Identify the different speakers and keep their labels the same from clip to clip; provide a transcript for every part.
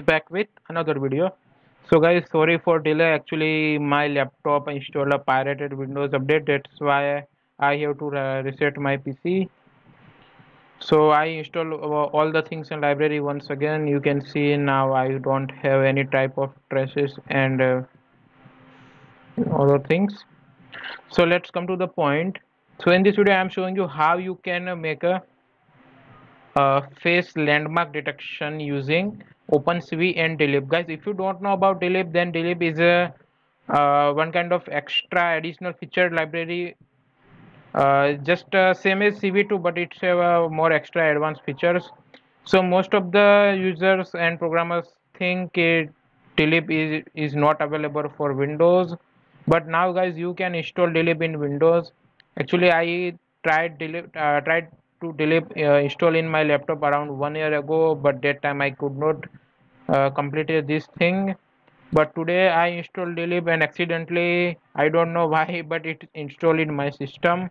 Speaker 1: back with another video. So guys sorry for delay. Actually my laptop installed a pirated windows update. That's why i have to reset my pc so i install all the things in library once again. You can see now i don't have any type of traces and uh, other things. So let's come to the point. So in this video i am showing you how you can make a face landmark detection using OpenCV and DLib. Guys, if you don't know about DLib, then DLib is a uh, one kind of extra additional feature library. Uh, just uh, same as cv2 but it's uh, more extra advanced features. So most of the users and programmers think it, DLib is is not available for windows. But now guys you can install DLib in windows. Actually i tried DLib, uh, tried to DLib uh, install in my laptop around one year ago but that time i could not uh, completed this thing. But today i installed DLib and accidentally i don't know why but it installed in my system.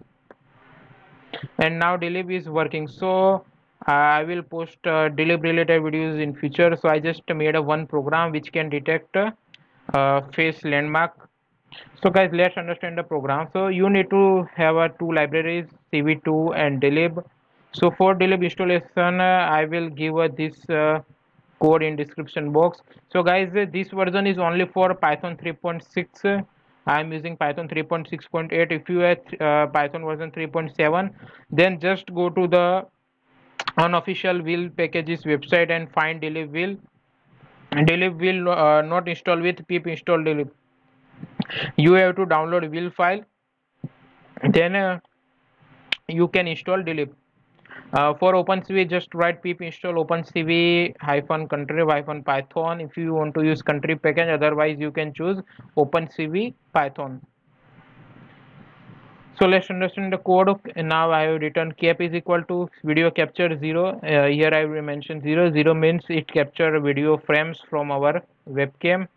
Speaker 1: And now DLib is working. So uh, i will post uh, related videos in future. So i just made a one program which can detect uh, face landmark. So guys let's understand the program. So you need to have uh, two libraries cv2 and DLib so for DLib installation uh, i wheel give uh, this uh, code in description box. So guys this version is only for python 3.6 i am using python 3.6.8 if you have uh, python version 3.7 then just go to the unofficial wheel packages website and find DLib wheel. DLib will uh, not install with pip install DLib you have to download wheel file. Then uh, you can install DLib uh, for OpenCV, just write pip install OpenCV hyphen contrib hyphen Python if you want to use contrib package. Otherwise, you can choose OpenCV Python. So let's understand the code. Now I have written cap is equal to video capture zero. Uh, here I will mention zero. Zero means it capture video frames from our webcam.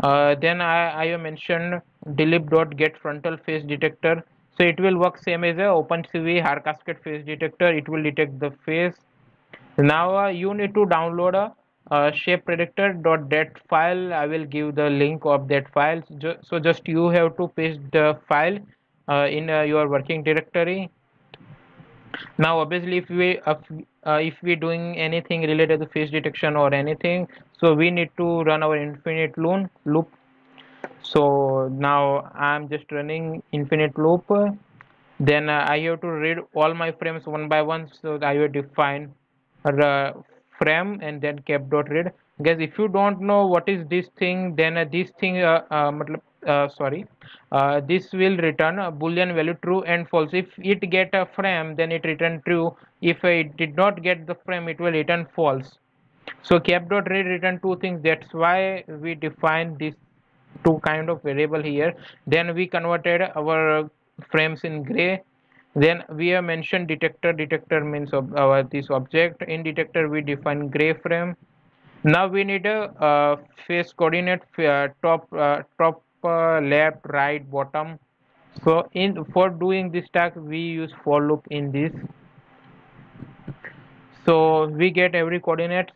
Speaker 1: Uh, then I, I have mentioned DLib dot get frontal face detector so it will work same as a OpenCV haar Cascade face detector. It will detect the face now uh, you need to download a, a shape predictor.dat file. I will give the link of that file. So just you have to paste the file uh, in uh, your working directory. Now obviously if we uh, if we doing anything related to face detection or anything so we need to run our infinite loop so now i'm just running infinite loop. Then uh, i have to read all my frames one by one so i will define frame and then cap dot read. Guys if you don't know what is this thing then uh, this thing uh, uh, uh sorry uh, this will return a boolean value true and false. If it get a frame then it return true. If it did not get the frame it will return false. So cap dot read return two things. That's why we define this two kind of variable here. Then we converted our frames in gray. Then we have mentioned detector. Detector means of our this object. In detector we define gray frame. Now we need a uh, face coordinate uh, top uh, top uh, left right bottom. So in for doing this task we use for loop in this. So we get every coordinate.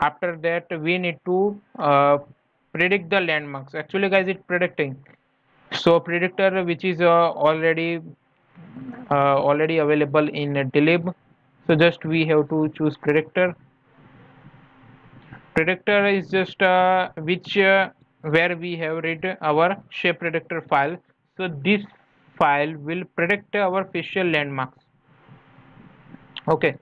Speaker 1: After that we need to uh, predict the landmarks. Actually guys it's predicting. So predictor which is uh, already uh, already available in DLib so just we have to choose predictor. Predictor is just uh, which uh, where we have read our shape predictor file. So this file will predict our facial landmarks. Okay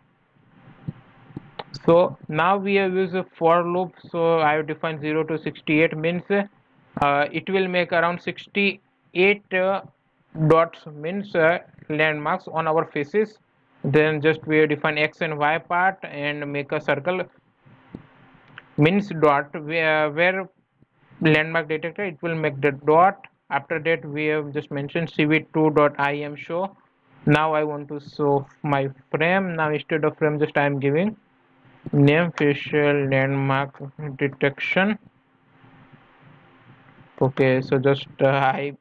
Speaker 1: so now we have used a for loop so i have defined 0 to 68 means uh, it will make around 68 uh, dots means uh, landmarks on our faces. Then just we define x and y part and make a circle means dot where, where landmark detector it will make the dot. After that we have just mentioned cv2.im show. Now i want to show my frame. Now instead of frame just i am giving name facial landmark detection. Okay so just uh, i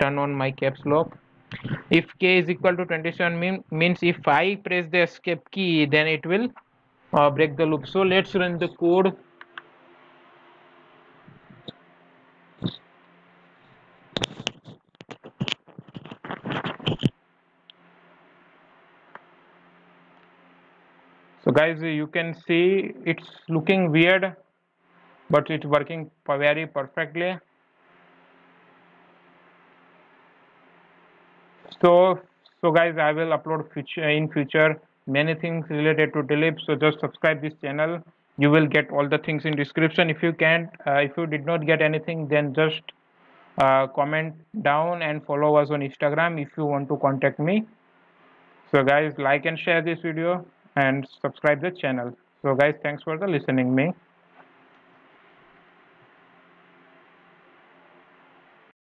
Speaker 1: turn on my caps lock. If k is equal to 27 mean, means if i press the escape key then it will uh, break the loop. So let's run the code so guys you can see it's looking weird but it's working very perfectly. So so guys i will upload future in future many things related to DLib so just subscribe this channel. You will get all the things in description. If you can't uh, if you did not get anything then just uh, comment down and follow us on instagram if you want to contact me. So guys like and share this video and subscribe the channel. So guys thanks for the listening me